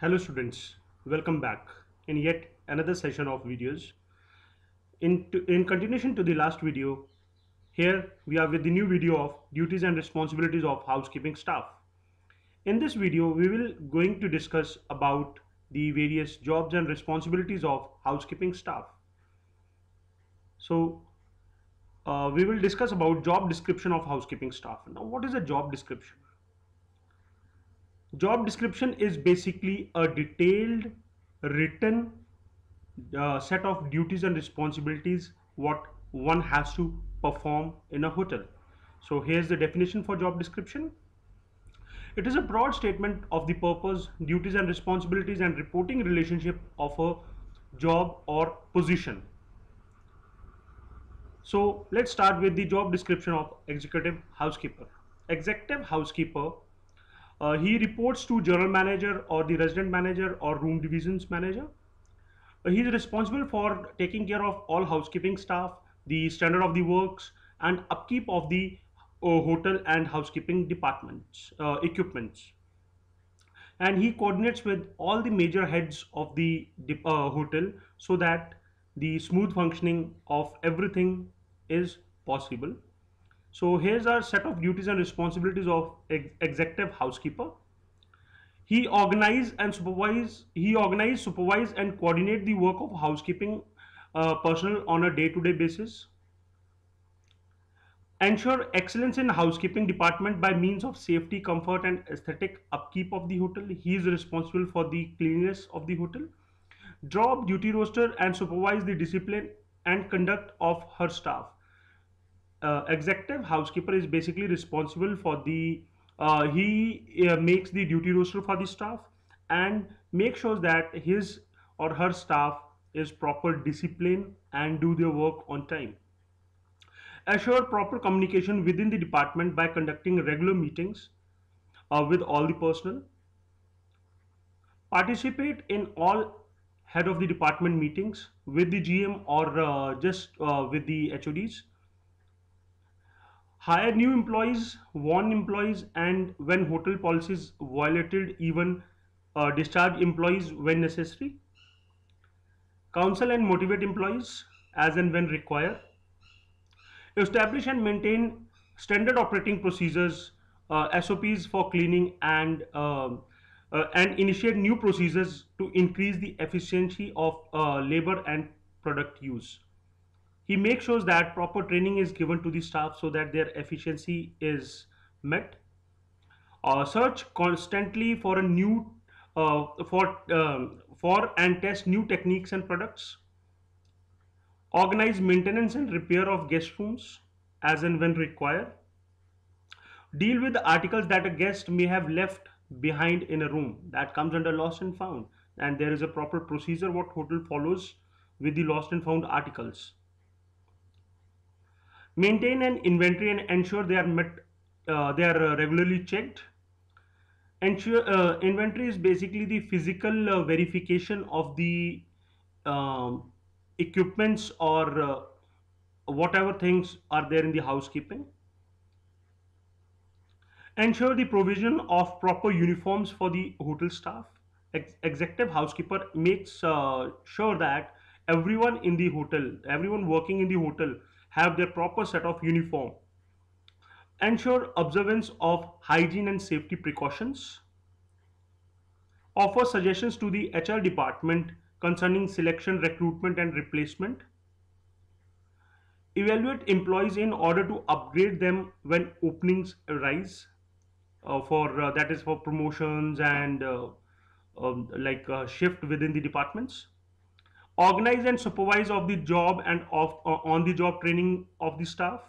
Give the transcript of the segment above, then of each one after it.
Hello students, welcome back in yet another session of videos. In, to, in continuation to the last video, here we are with the new video of duties and responsibilities of housekeeping staff. In this video, we will going to discuss about the various jobs and responsibilities of housekeeping staff. So uh, we will discuss about job description of housekeeping staff. Now what is a job description? Job description is basically a detailed written uh, set of duties and responsibilities what one has to perform in a hotel. So here's the definition for job description. It is a broad statement of the purpose, duties and responsibilities and reporting relationship of a job or position. So let's start with the job description of executive housekeeper. Executive housekeeper uh, he reports to general manager or the resident manager or room divisions manager. Uh, he is responsible for taking care of all housekeeping staff, the standard of the works and upkeep of the uh, hotel and housekeeping departments, uh, equipments. And he coordinates with all the major heads of the uh, hotel so that the smooth functioning of everything is possible. So here's our set of duties and responsibilities of ex executive housekeeper. He organize and supervise, he organize, supervise and coordinate the work of housekeeping uh, personnel on a day-to-day -day basis. Ensure excellence in housekeeping department by means of safety, comfort and aesthetic upkeep of the hotel. He is responsible for the cleanliness of the hotel. Draw up duty roster and supervise the discipline and conduct of her staff uh, executive housekeeper is basically responsible for the uh, he uh, makes the duty roster for the staff and make sure that his or her staff is proper discipline and do their work on time. Assure proper communication within the department by conducting regular meetings uh, with all the personnel. Participate in all head of the department meetings with the gm or uh, just uh, with the hods hire new employees, warn employees, and when hotel policies violated, even uh, discharge employees when necessary. Counsel and motivate employees as and when required. Establish and maintain standard operating procedures, uh, SOPs for cleaning and uh, uh, and initiate new procedures to increase the efficiency of uh, labor and product use he makes sure that proper training is given to the staff so that their efficiency is met. Uh, search constantly for a new uh, for um, for and test new techniques and products. Organize maintenance and repair of guest rooms as and when required. Deal with the articles that a guest may have left behind in a room that comes under lost and found. And there is a proper procedure what hotel follows with the lost and found articles maintain an inventory and ensure they are met uh, they are uh, regularly checked. Ensure uh, inventory is basically the physical uh, verification of the um, equipments or uh, whatever things are there in the housekeeping. Ensure the provision of proper uniforms for the hotel staff. Ex executive housekeeper makes uh, sure that everyone in the hotel everyone working in the hotel have their proper set of uniform. Ensure observance of hygiene and safety precautions. Offer suggestions to the HR department concerning selection, recruitment and replacement. Evaluate employees in order to upgrade them when openings arise. Uh, for uh, that is for promotions and uh, um, like uh, shift within the departments organize and supervise of the job and of uh, on the job training of the staff.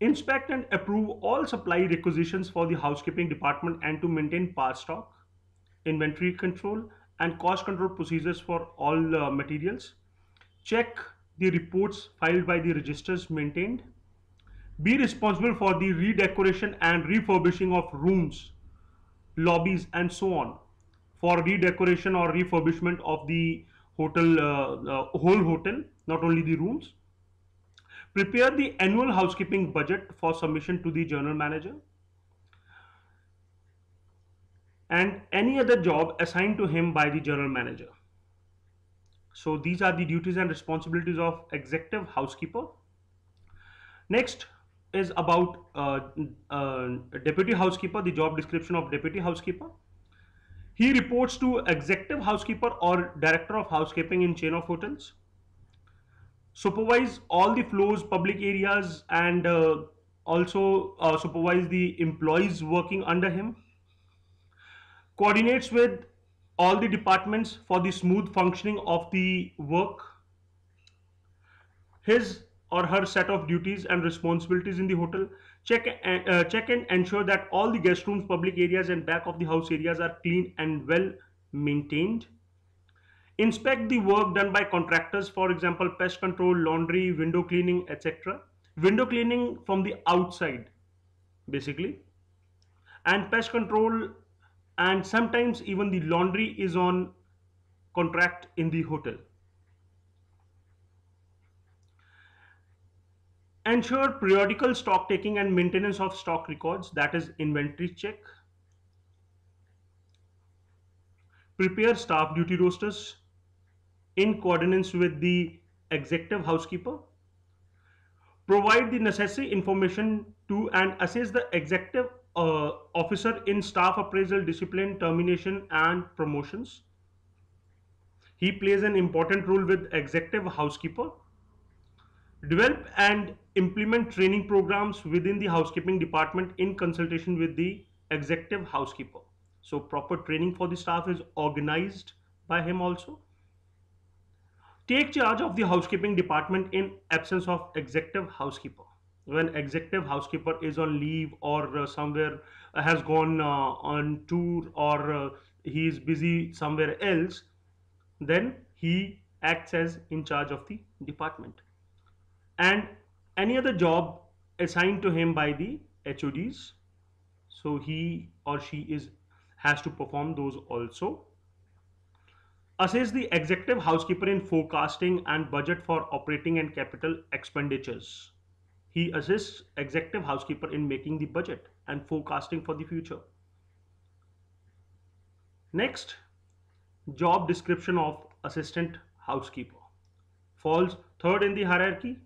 Inspect and approve all supply requisitions for the housekeeping department and to maintain par stock inventory control and cost control procedures for all uh, materials. Check the reports filed by the registers maintained. Be responsible for the redecoration and refurbishing of rooms lobbies and so on for redecoration or refurbishment of the hotel, uh, uh, whole hotel, not only the rooms. Prepare the annual housekeeping budget for submission to the general manager. and any other job assigned to him by the general manager. So these are the duties and responsibilities of executive housekeeper. Next is about uh, uh, deputy housekeeper, the job description of deputy housekeeper. He reports to executive housekeeper or director of housekeeping in chain of hotels. Supervise all the floors, public areas, and uh, also uh, supervise the employees working under him coordinates with all the departments for the smooth functioning of the work. His or her set of duties and responsibilities in the hotel. Check, uh, check and ensure that all the guest rooms, public areas and back of the house areas are clean and well maintained. Inspect the work done by contractors, for example, pest control, laundry, window cleaning, etc. Window cleaning from the outside, basically. And pest control and sometimes even the laundry is on contract in the hotel. Ensure periodical stock taking and maintenance of stock records, that is inventory check. Prepare staff duty rosters in coordinates with the executive housekeeper. Provide the necessary information to and assess the executive uh, officer in staff appraisal, discipline, termination, and promotions. He plays an important role with executive housekeeper. Develop and implement training programs within the housekeeping department in consultation with the executive housekeeper. So proper training for the staff is organized by him also. Take charge of the housekeeping department in absence of executive housekeeper when executive housekeeper is on leave or uh, somewhere uh, has gone uh, on tour or uh, he is busy somewhere else then he acts as in charge of the department and any other job assigned to him by the HODs so he or she is has to perform those also assess the executive housekeeper in forecasting and budget for operating and capital expenditures he assists executive housekeeper in making the budget and forecasting for the future. Next, job description of assistant housekeeper. Falls third in the hierarchy.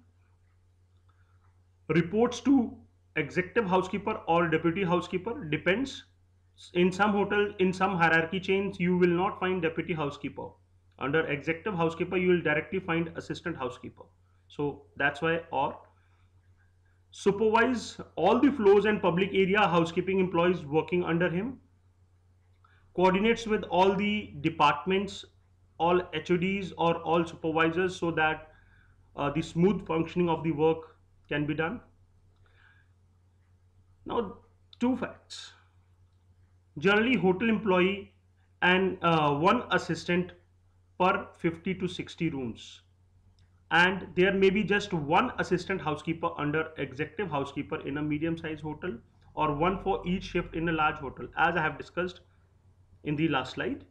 Reports to executive housekeeper or deputy housekeeper depends. In some hotel, in some hierarchy chains, you will not find deputy housekeeper. Under executive housekeeper, you will directly find assistant housekeeper. So that's why or supervise all the floors and public area housekeeping employees working under him, coordinates with all the departments, all HODs or all supervisors so that uh, the smooth functioning of the work can be done. Now, two facts. Generally, hotel employee and uh, one assistant per 50 to 60 rooms and there may be just one assistant housekeeper under executive housekeeper in a medium-sized hotel or one for each shift in a large hotel as I have discussed in the last slide.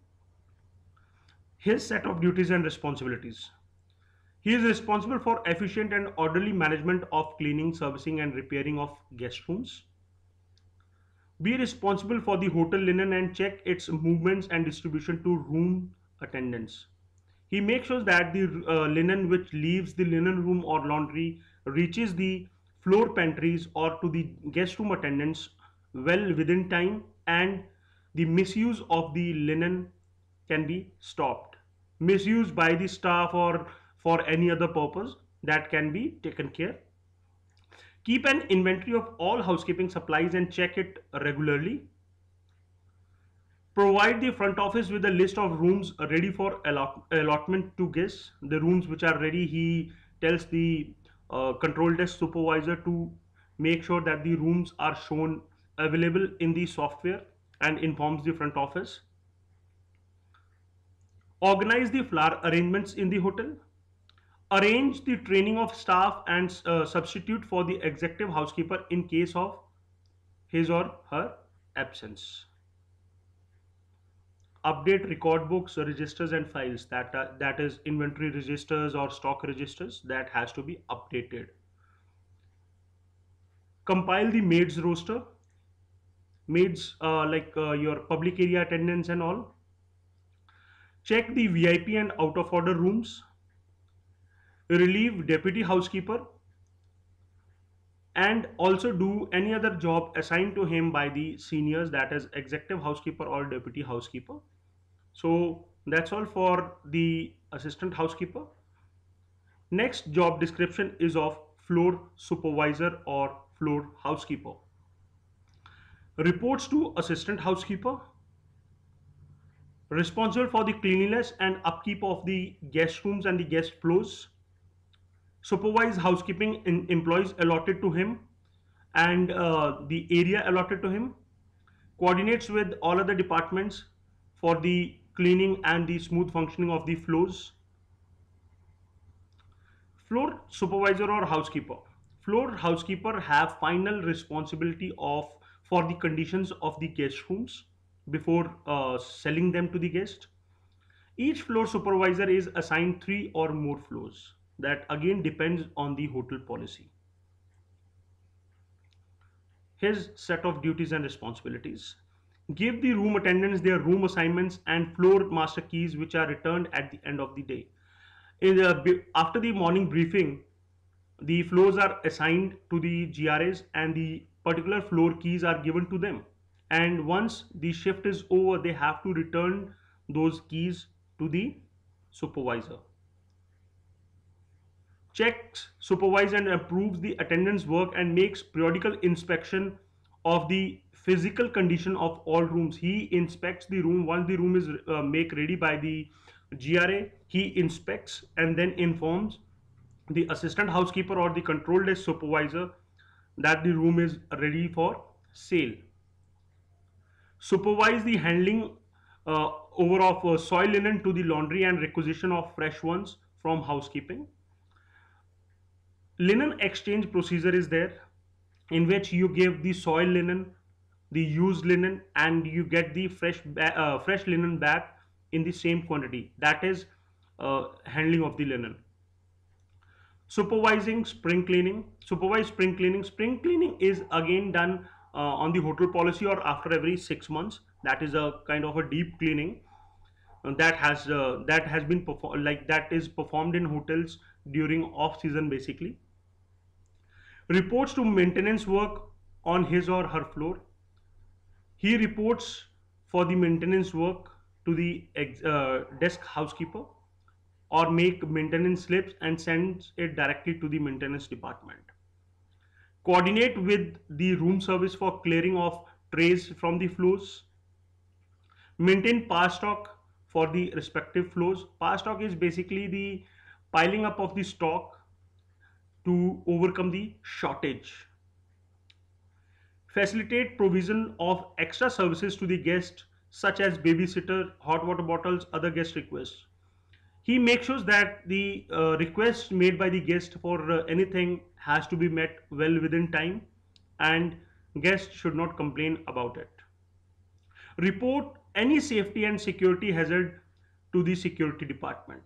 His set of duties and responsibilities. He is responsible for efficient and orderly management of cleaning, servicing and repairing of guest rooms. Be responsible for the hotel linen and check its movements and distribution to room attendants he makes sure that the uh, linen which leaves the linen room or laundry reaches the floor pantries or to the guest room attendants well within time and the misuse of the linen can be stopped. Misuse by the staff or for any other purpose that can be taken care. Keep an inventory of all housekeeping supplies and check it regularly. Provide the front office with a list of rooms ready for allot allotment to guests. The rooms which are ready he tells the uh, control desk supervisor to make sure that the rooms are shown available in the software and informs the front office. Organize the flower arrangements in the hotel arrange the training of staff and uh, substitute for the executive housekeeper in case of his or her absence. Update record books registers and files. That uh, that is inventory registers or stock registers that has to be updated. Compile the maids roster. Maids uh, like uh, your public area attendants and all. Check the vip and out of order rooms relieve deputy housekeeper and also do any other job assigned to him by the seniors that is executive housekeeper or deputy housekeeper. So that's all for the assistant housekeeper. Next job description is of floor supervisor or floor housekeeper. Reports to assistant housekeeper. Responsible for the cleanliness and upkeep of the guest rooms and the guest floors supervise housekeeping in employees allotted to him and uh, the area allotted to him. Coordinates with all other departments for the cleaning and the smooth functioning of the floors. Floor supervisor or housekeeper. Floor housekeeper have final responsibility of for the conditions of the guest rooms before uh, selling them to the guest. Each floor supervisor is assigned three or more floors that again depends on the hotel policy. His set of duties and responsibilities. Give the room attendants their room assignments and floor master keys which are returned at the end of the day. The, after the morning briefing, the floors are assigned to the GRAs and the particular floor keys are given to them. And once the shift is over, they have to return those keys to the supervisor checks, supervises and approves the attendance work and makes periodical inspection of the physical condition of all rooms. He inspects the room once the room is uh, make ready by the GRA. He inspects and then informs the assistant housekeeper or the control desk supervisor that the room is ready for sale. Supervise the handling uh, over of uh, soil linen to the laundry and requisition of fresh ones from housekeeping linen exchange procedure is there in which you give the soil linen the used linen and you get the fresh uh, fresh linen back in the same quantity. That is uh, handling of the linen. Supervising spring cleaning. Supervise spring cleaning. Spring cleaning is again done uh, on the hotel policy or after every six months. That is a kind of a deep cleaning uh, that has uh, that has been performed like that is performed in hotels during off season basically reports to maintenance work on his or her floor. He reports for the maintenance work to the uh, desk housekeeper or make maintenance slips and sends it directly to the maintenance department. Coordinate with the room service for clearing of trays from the floors. Maintain par stock for the respective floors. Par stock is basically the piling up of the stock to overcome the shortage. Facilitate provision of extra services to the guest such as babysitter, hot water bottles, other guest requests. He makes sure that the uh, request made by the guest for uh, anything has to be met well within time and guests should not complain about it. Report any safety and security hazard to the security department.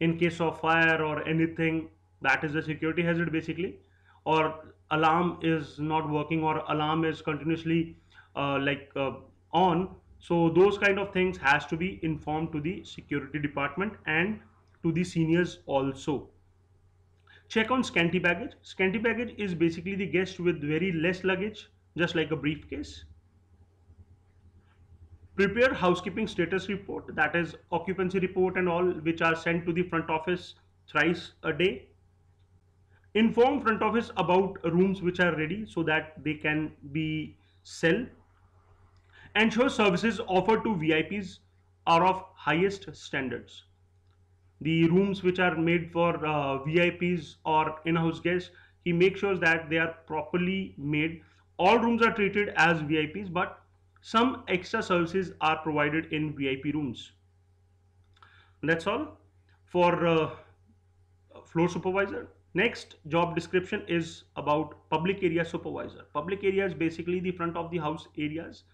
In case of fire or anything that is the security hazard basically. Or alarm is not working or alarm is continuously uh, like uh, on. So those kind of things has to be informed to the security department and to the seniors also. Check on scanty baggage. Scanty baggage is basically the guest with very less luggage just like a briefcase. Prepare housekeeping status report that is occupancy report and all which are sent to the front office thrice a day inform front office about rooms which are ready so that they can be sell. Ensure services offered to vips are of highest standards. The rooms which are made for uh, vips or in-house guests he makes sure that they are properly made. All rooms are treated as vips but some extra services are provided in vip rooms. That's all for uh, floor supervisor Next job description is about public area supervisor. Public area is basically the front of the house areas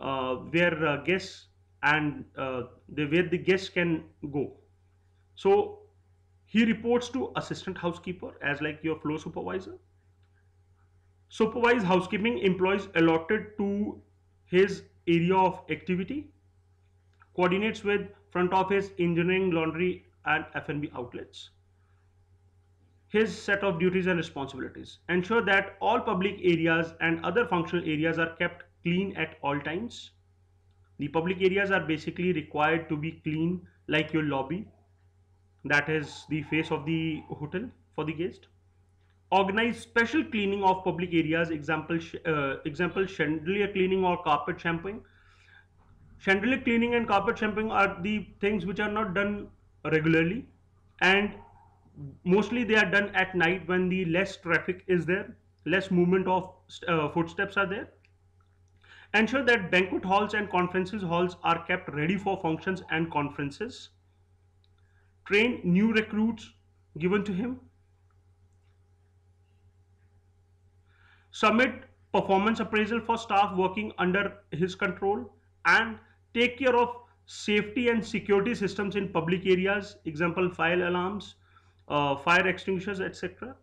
uh, where uh, guests and uh, the, where the guests can go. So he reports to assistant housekeeper as like your floor supervisor. supervise housekeeping employees allotted to his area of activity, coordinates with front office, engineering, laundry, and F&B outlets. His set of duties and responsibilities. Ensure that all public areas and other functional areas are kept clean at all times. The public areas are basically required to be clean like your lobby. That is the face of the hotel for the guest organize special cleaning of public areas example uh, example chandelier cleaning or carpet shampooing chandelier cleaning and carpet shampooing are the things which are not done regularly and mostly they are done at night when the less traffic is there less movement of uh, footsteps are there. Ensure that banquet halls and conferences halls are kept ready for functions and conferences. Train new recruits given to him. Submit performance appraisal for staff working under his control. And take care of safety and security systems in public areas. Example fire alarms uh, fire extinguishers etc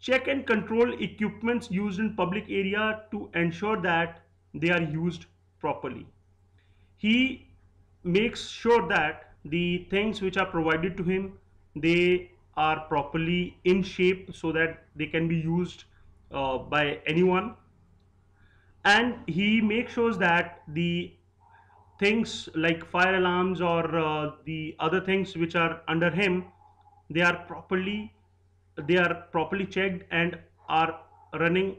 check and control equipments used in public area to ensure that they are used properly. He makes sure that the things which are provided to him they are properly in shape so that they can be used uh, by anyone. And he makes sure that the things like fire alarms or uh, the other things which are under him they are properly they are properly checked and are running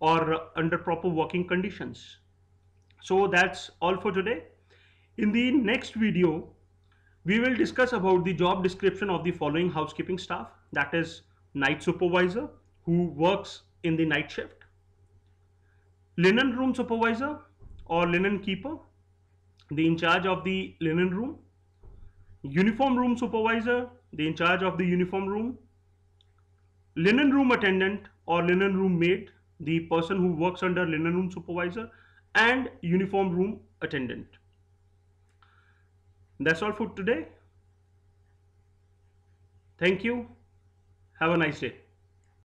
or under proper working conditions so that's all for today in the next video we will discuss about the job description of the following housekeeping staff that is night supervisor who works in the night shift. Linen room supervisor or linen keeper, the in charge of the linen room. Uniform room supervisor, the in charge of the uniform room. Linen room attendant or linen room maid, the person who works under linen room supervisor and uniform room attendant. That's all for today. Thank you. Have a nice day.